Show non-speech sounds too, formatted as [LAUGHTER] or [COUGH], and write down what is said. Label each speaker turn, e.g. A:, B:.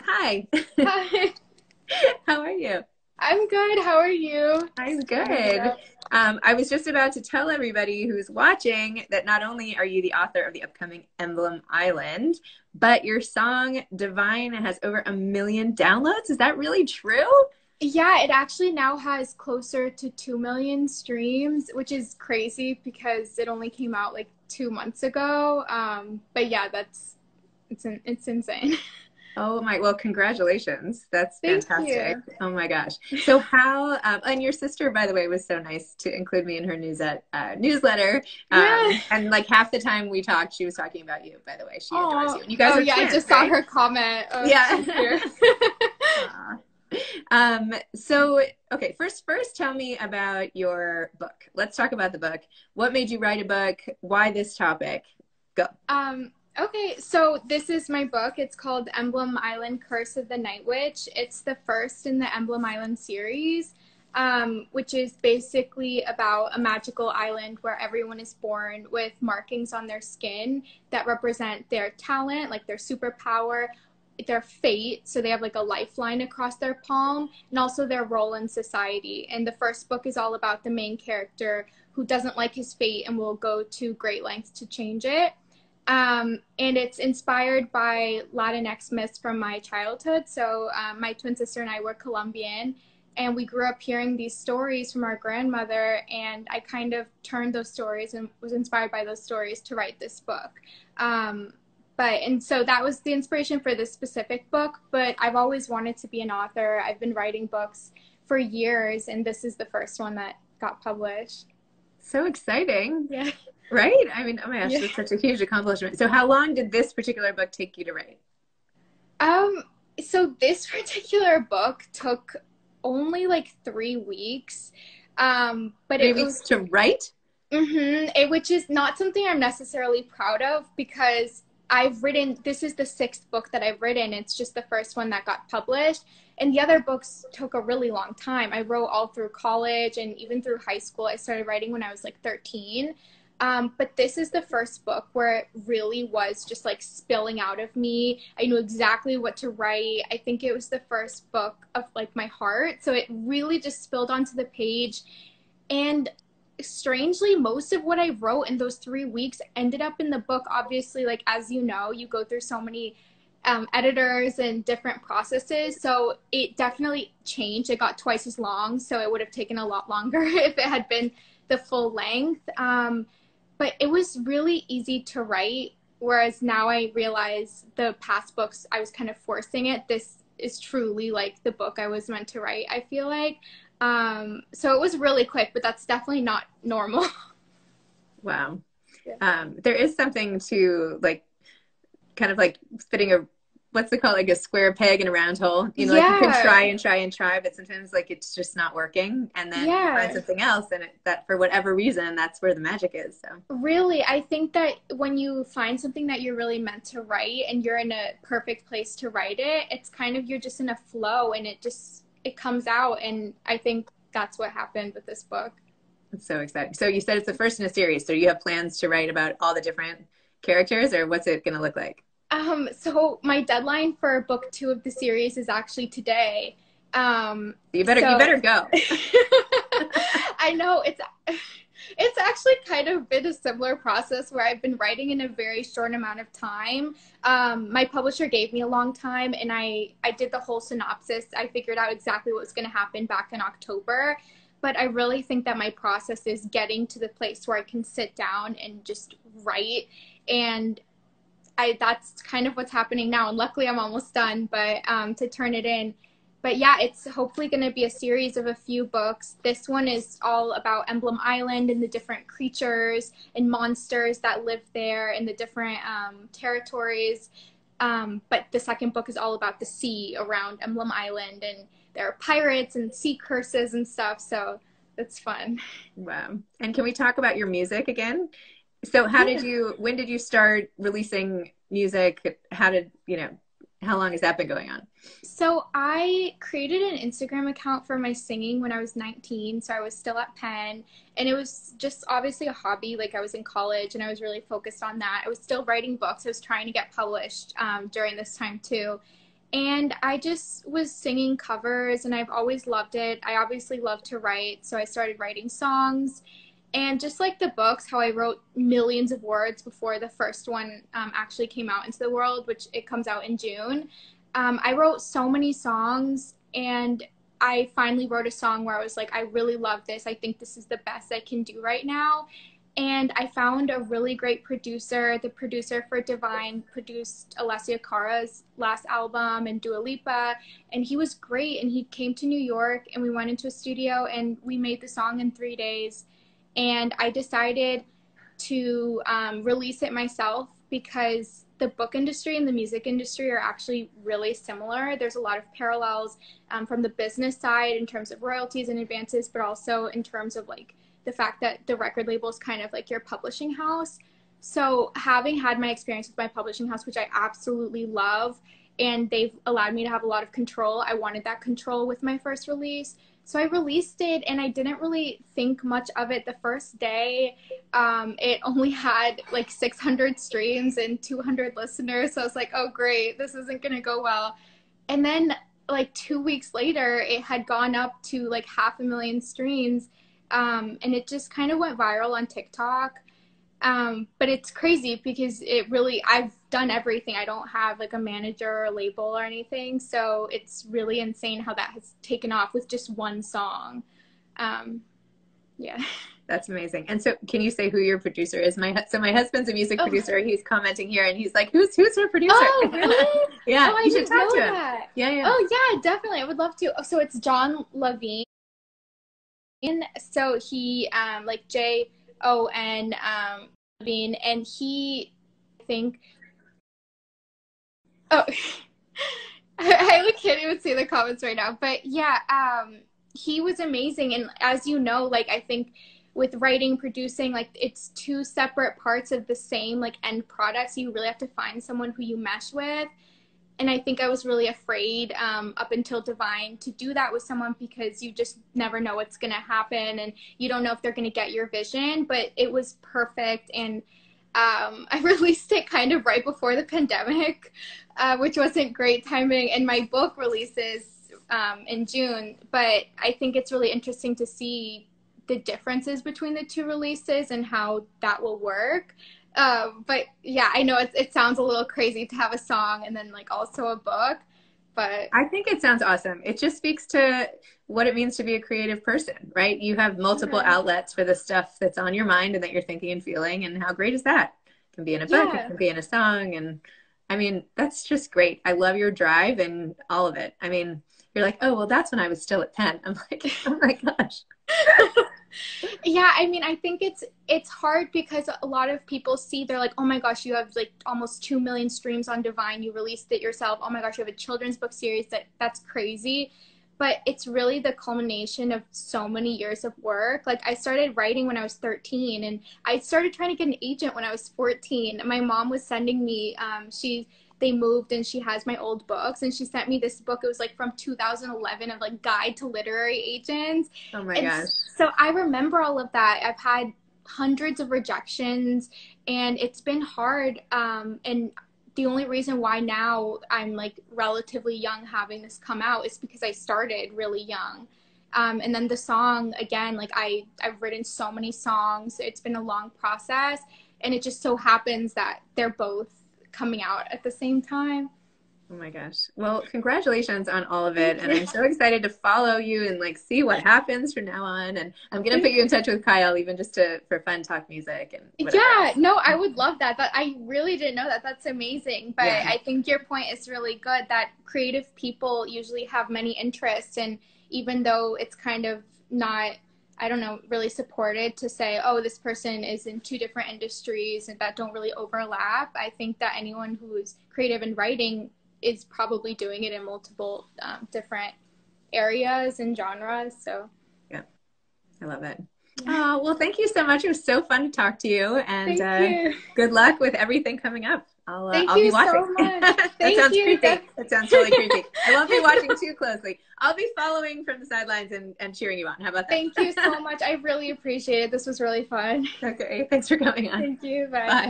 A: Hi.
B: Hi.
A: How are you?
B: I'm good. How are you?
A: I'm good. Um, I was just about to tell everybody who's watching that not only are you the author of the upcoming Emblem Island, but your song Divine has over a million downloads. Is that really true?
B: Yeah, it actually now has closer to 2 million streams, which is crazy because it only came out like two months ago. Um, but yeah, that's it's, an, it's insane. [LAUGHS]
A: Oh my, well, congratulations. That's
B: Thank
A: fantastic.
B: you.
A: Oh my gosh. So how, um, and your sister, by the way, was so nice to include me in her news uh, newsletter. Um,
B: Yeah.
A: And like half the time we talked, she was talking about you, by the way. She adores
B: Aw.
A: you. And you guys
B: oh yeah,
A: twins,
B: I just
A: right?
B: saw her comment. Oh,
A: Yeah.
B: she's here.
A: Aw. [LAUGHS] [LAUGHS] um, so, okay, first, first tell me about your book. Let's talk about the book. What made you write a book? Why this topic? Go.
B: Um, okay, so this is my book. It's called Emblem Island Curse of the Night Witch. It's the first in the Emblem Island series, um, which is basically about a magical island where everyone is born with markings on their skin that represent their talent, like their superpower, their fate. So they have like a lifeline across their palm, and also their role in society. And the first book is all about the main character who doesn't like his fate and will go to great lengths to change it. Um, and it's inspired by Latinx myths from my childhood. So um, my twin sister and I were Colombian, and we grew up hearing these stories from our grandmother. And I kind of turned those stories and was inspired by those stories to write this book. Um, but and so that was the inspiration for this specific book. But I've always wanted to be an author. I've been writing books for years, and this is the first one that got published.
A: So exciting,
B: Yeah.
A: Right? I mean, oh my gosh,
B: Yeah.
A: that's such a huge accomplishment. So, how long did this particular book take you to write?
B: Um, so this [LAUGHS] particular book took only like three weeks. Um, but
A: Three
B: it
A: weeks
B: was,
A: to write?
B: Mm-hmm. it, which is not something I'm necessarily proud of because I've written, this is the sixth book that I've written. It's just the first one that got published. And the other books took a really long time. I wrote all through college and even through high school. I started writing when I was like 13. Um, but this is the first book where it really was just like spilling out of me. I knew exactly what to write. I think it was the first book of like my heart. So it really just spilled onto the page. And strangely, most of what I wrote in those three weeks ended up in the book. Obviously, like as you know, you go through so many um, editors and different processes. So it definitely changed. It got twice as long. So it would have taken a lot longer [LAUGHS] if it had been the full length. Um, but it was really easy to write. Whereas now I realize the past books, I was kind of forcing it. This is truly like the book I was meant to write, I feel like. Um, so it was really quick, but that's definitely not normal. [LAUGHS]
A: Wow.
B: Yeah.
A: Um, there is something to like, kind of like fitting a, what's it called? Like a square peg in a round hole. You know, like you can try and try and try, but sometimes like it's just not working. And then you find something else and it, that for whatever reason, that's where the magic is. So.
B: Really, I think that when you find something that you're really meant to write and you're in a perfect place to write it, it's kind of you're just in a flow and it just it comes out and I think that's what happened with this book.
A: It's so exciting. So you said it's the first in a series. So you have plans to write about all the different characters, or what's it going to look like?
B: Um, so my deadline for book two of the series is actually today. Um,
A: You better, you better go. [LAUGHS]
B: I know it's it's actually kind of been a similar process where I've been writing in a very short amount of time. Um, my publisher gave me a long time, and I I did the whole synopsis. I figured out exactly what was going to happen back in October. But I really think that my process is getting to the place where I can sit down and just write, and I that's kind of what's happening now. And luckily, I'm almost done. But um, to turn it in but yeah, it's hopefully going to be a series of a few books. This one is all about Emblem Island and the different creatures and monsters that live there and the different um, territories. Um, but the second book is all about the sea around Emblem Island, and there are pirates and sea curses and stuff. So it's fun.
A: Wow. And can we talk about your music again? So how did you when did you start releasing music? How did, you know, how long has that been going on?
B: So I created an Instagram account for my singing when I was 19. So I was still at Penn, and it was just obviously a hobby. Like I was in college, and I was really focused on that. I was still writing books. I was trying to get published um, during this time too. And I just was singing covers, and I've always loved it. I obviously love to write, so I started writing songs. And just like the books, how I wrote millions of words before the first one um, actually came out into the world, which it comes out in June. Um, I wrote so many songs, and I finally wrote a song where I was like, I really love this. I think this is the best I can do right now. And I found a really great producer. The producer for Divine produced Alessia Cara's last album and Dua Lipa. And he was great. And he came to New York and we went into a studio and we made the song in three days. And I decided to um, release it myself because the book industry and the music industry are actually really similar. There's a lot of parallels um, from the business side in terms of royalties and advances, but also in terms of like the fact that the record label is kind of like your publishing house. So, having had my experience with my publishing house, which I absolutely love, and they've allowed me to have a lot of control, I wanted that control with my first release. So, I released it and I didn't really think much of it the first day. Um, it only had like 600 streams and 200 listeners. So, I was like, oh, great, this isn't going to go well. And then, like, two weeks later, it had gone up to like half a million streams um, and it just kind of went viral on TikTok. Um, but it's crazy because it really I've done everything. I don't have like a manager or a label or anything, so it's really insane how that has taken off with just one song. Um, yeah. [LAUGHS]
A: That's amazing. And so, can you say who your producer is? My so my husband's a music oh. producer. He's commenting here, and he's like, "Who's who's your producer?"
B: Oh, [LAUGHS] really?
A: yeah,
B: oh, I
A: you
B: should talk to him.
A: That. Yeah, yeah.
B: Oh, yeah, definitely. I would love to. So it's Jon Levine so he um like J O N um Bean and he I think oh [LAUGHS] I like can't even see the comments right now but yeah um he was amazing. And as you know like I think with writing producing like it's two separate parts of the same like end product so you really have to find someone who you mesh with and I think I was really afraid um, up until Divine to do that with someone because you just never know what's going to happen and you don't know if they're going to get your vision. But it was perfect. And um, [LAUGHS] I released it kind of right before the pandemic, uh, which wasn't great timing. And my book releases um, in June. But I think it's really interesting to see the differences between the two releases and how that will work. Um, but yeah, I know it, it sounds a little crazy to have a song and then like also a book, but
A: I think it sounds awesome. It just speaks to what it means to be a creative person, right? You have multiple mm-hmm. outlets for the stuff that's on your mind and that you're thinking and feeling, and how great is that? It can be in a book, yeah. it can be in a song, and I mean that's just great. I love your drive and all of it. I mean, you're like, oh well, that's when I was still at Penn. I'm like, [LAUGHS] oh my gosh. [LAUGHS]
B: yeah i mean i think it's it's hard because a lot of people see they're like oh my gosh you have like almost 2 million streams on divine you released it yourself. Oh my gosh you have a children's book series that that's crazy. But it's really the culmination of so many years of work. Like i started writing when i was 13 and i started trying to get an agent when i was 14 my mom was sending me um, she they moved and she has my old books. And she sent me this book. It was like from 2011 of like guide to literary agents.
A: Oh my
B: and
A: gosh.
B: so i remember all of that. I've had hundreds of rejections and it's been hard um, and the only reason why now i'm like relatively young having this come out is because i started really young. Um, and then the song again like i i've written so many songs. It's been a long process and it just so happens that they're both coming out at the same time.
A: Oh my gosh. Well, congratulations on all of it. And I'm so excited to follow you and like see what happens from now on. And I'm going to put you in touch with Kyle even just to for fun talk music and whatever.
B: Yeah, no, I would love that. But I really didn't know that. That's amazing. But yeah. I think your point is really good that creative people usually have many interests and even though it's kind of not I don't know, really supported to say, oh, this person is in two different industries and that don't really overlap. I think that anyone who is creative in writing is probably doing it in multiple um, different areas and genres. So,
A: yeah, I love it. Oh, well, thank you so much. It was so fun to talk to you. And uh, you. good luck with everything coming up. I'll, uh,
B: Thank
A: I'll
B: you
A: be watching.
B: so [LAUGHS] much.
A: that
B: Thank
A: sounds
B: you.
A: creepy. That sounds really [LAUGHS] creepy. I won't be watching too closely. I'll be following from the sidelines and, and cheering you on. How about that?
B: Thank you so [LAUGHS] much. I really appreciate it. This was really fun.
A: Okay. Thanks for coming on.
B: Thank you. Bye.
A: Bye.